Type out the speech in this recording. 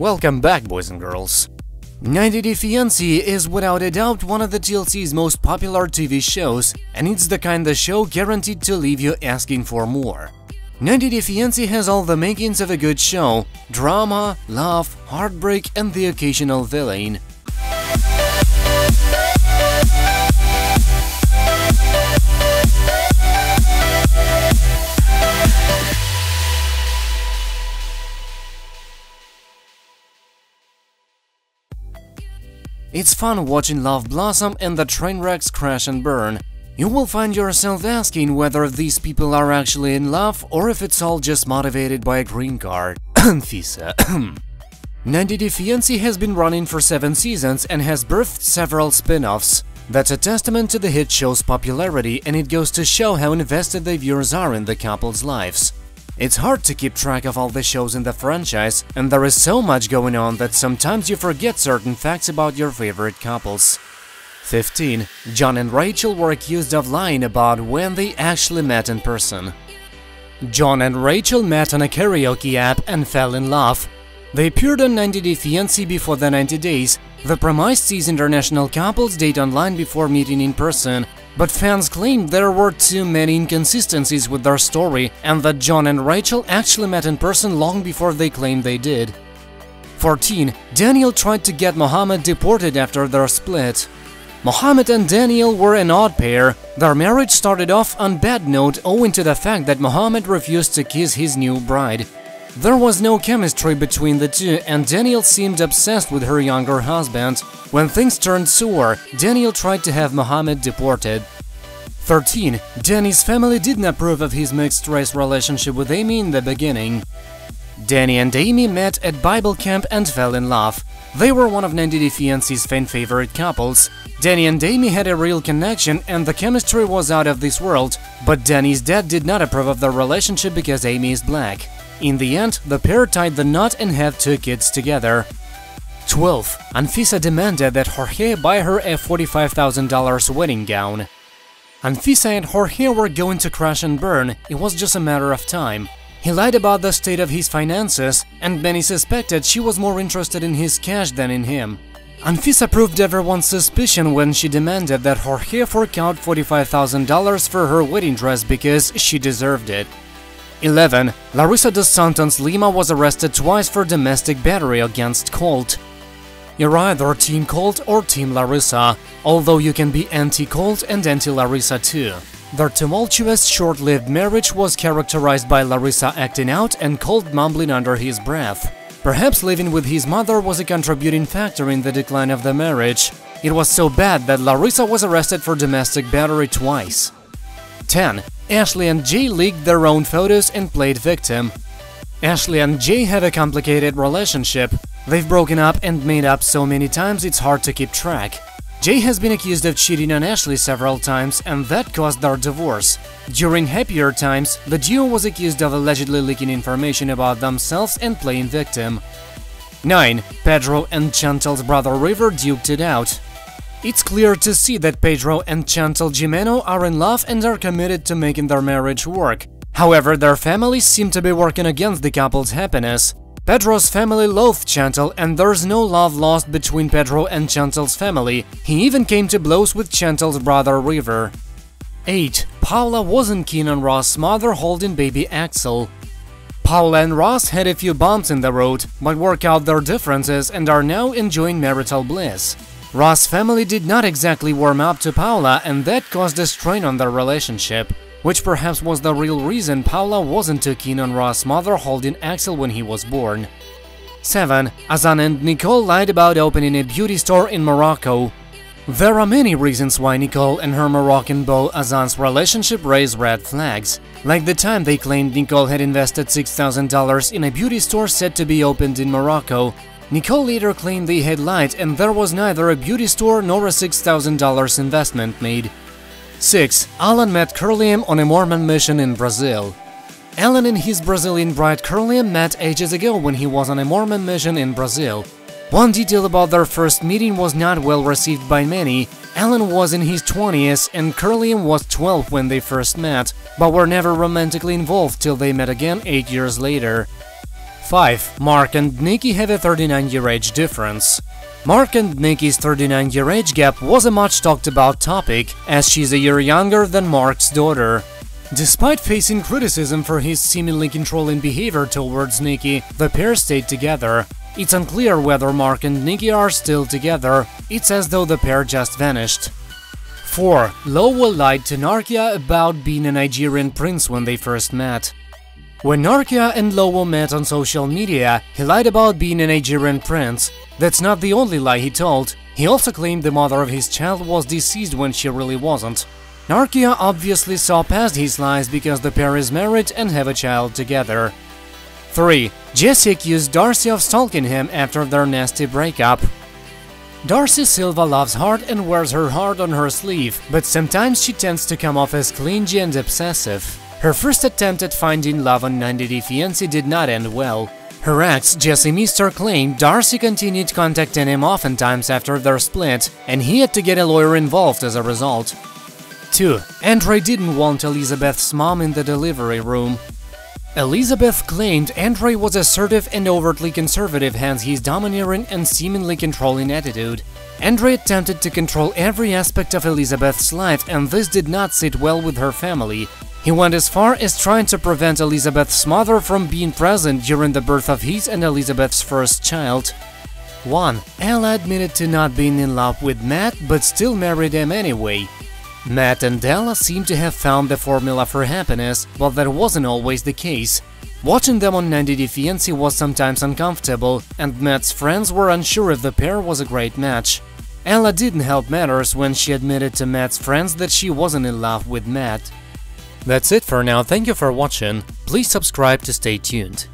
Welcome back, boys and girls. 90 Day Fiancé is without a doubt one of the TLC's most popular TV shows, and it's the kind of show guaranteed to leave you asking for more. 90 Day Fiancé has all the makings of a good show drama, love, heartbreak, and the occasional villain. It's fun watching love blossom and the train wrecks crash and burn. You will find yourself asking whether these people are actually in love or if it's all just motivated by a green card. Fisa. 90 Day Fiancé has been running for 7 seasons and has birthed several spin-offs. That's a testament to the hit show's popularity and it goes to show how invested the viewers are in the couple's lives. It's hard to keep track of all the shows in the franchise, and there is so much going on that sometimes you forget certain facts about your favorite couples. 15. Jon and Rachel were accused of lying about when they actually met in person. Jon and Rachel met on a karaoke app and fell in love. They appeared on 90 Day Fiancé before the 90 days. The premise sees international couples date online before meeting in person, but fans claimed there were too many inconsistencies with their story and that Jon and Rachel actually met in person long before they claimed they did. 14. Danielle tried to get Mohammed deported after their split. Mohammed and Danielle were an odd pair. Their marriage started off on bad note owing to the fact that Mohammed refused to kiss his new bride. There was no chemistry between the two and Danielle seemed obsessed with her younger husband. When things turned sour, Danielle tried to have Mohammed deported. 13. Danny's family didn't approve of his mixed-race relationship with Amy in the beginning. Danny and Amy met at Bible camp and fell in love. They were one of 90 Day Fiancé's fan favorite couples. Danny and Amy had a real connection and the chemistry was out of this world, but Danny's dad did not approve of their relationship because Amy is black. In the end, the pair tied the knot and had two kids together. 12. Anfisa demanded that Jorge buy her a $45,000 wedding gown. Anfisa and Jorge were going to crash and burn, it was just a matter of time. He lied about the state of his finances, and Benny suspected she was more interested in his cash than in him. Anfisa proved everyone's suspicion when she demanded that Jorge fork out $45,000 for her wedding dress because she deserved it. 11. Larissa dos Santos Lima was arrested twice for domestic battery against Colt. You're either Team Colt or Team Larissa, although you can be anti-Colt and anti-Larissa too. Their tumultuous, short-lived marriage was characterized by Larissa acting out and Colt mumbling under his breath. Perhaps living with his mother was a contributing factor in the decline of the marriage. It was so bad that Larissa was arrested for domestic battery twice. 10. Ashley and Jay leaked their own photos and played victim. Ashley and Jay have a complicated relationship. They've broken up and made up so many times it's hard to keep track. Jay has been accused of cheating on Ashley several times and that caused their divorce. During happier times, the duo was accused of allegedly leaking information about themselves and playing victim. 9. Pedro and Chantal's brother River duked it out. It's clear to see that Pedro and Chantal Jimeno are in love and are committed to making their marriage work. However, their families seem to be working against the couple's happiness. Pedro's family loathed Chantal and there's no love lost between Pedro and Chantal's family. He even came to blows with Chantal's brother River. 8. Paola wasn't keen on Russ' mother holding baby Axel. Paola and Russ had a few bumps in the road, but worked out their differences and are now enjoying marital bliss. Russ' family did not exactly warm up to Paola and that caused a strain on their relationship, which perhaps was the real reason Paola wasn't too keen on Russ' mother holding Axel when he was born. 7. Azan and Nicole lied about opening a beauty store in Morocco. There are many reasons why Nicole and her Moroccan beau Azan's relationship raise red flags, like the time they claimed Nicole had invested $6,000 in a beauty store said to be opened in Morocco Nicole later claimed they had lied and there was neither a beauty store nor a $6,000 investment made. 6. Alan met Kirlyam on a Mormon mission in Brazil. Alan and his Brazilian bride Kirlyam met ages ago when he was on a Mormon mission in Brazil. One detail about their first meeting was not well received by many. Alan was in his 20s and Kirlyam was 12 when they first met, but were never romantically involved till they met again 8 years later. 5. Mark and Nikki have a 39-year age difference. Mark and Nikki's 39-year age gap was a much talked about topic, as she's a year younger than Mark's daughter. Despite facing criticism for his seemingly controlling behavior towards Nikki, the pair stayed together. It's unclear whether Mark and Nikki are still together, it's as though the pair just vanished. 4. Lowo lied to Narkyia about being a Nigerian prince when they first met. When Narkyia and Lowo met on social media, he lied about being a Nigerian prince. That's not the only lie he told. He also claimed the mother of his child was deceased when she really wasn't. Narkyia obviously saw past his lies because the pair is married and have a child together. 3. Jesse accused Darcey of stalking him after their nasty breakup. Darcey Silva loves hard and wears her heart on her sleeve, but sometimes she tends to come off as clingy and obsessive. Her first attempt at finding love on 90 Day Fiancé did not end well. Her ex, Jesse Meester, claimed Darcey continued contacting him oftentimes after their split, and he had to get a lawyer involved as a result. 2. Andre didn't want Elizabeth's mom in the delivery room. Elizabeth claimed Andre was assertive and overtly conservative hence his domineering and seemingly controlling attitude. Andre attempted to control every aspect of Elizabeth's life and this did not sit well with her family, he went as far as trying to prevent Elizabeth's mother from being present during the birth of his and Elizabeth's first child. 1. Ella admitted to not being in love with Matt, but still married him anyway. Matt and Ella seem to have found the formula for happiness, but that wasn't always the case. Watching them on 90 Day Fiancé was sometimes uncomfortable, and Matt's friends were unsure if the pair was a great match. Ella didn't help matters when she admitted to Matt's friends that she wasn't in love with Matt. That's it for now, thank you for watching, please subscribe to stay tuned.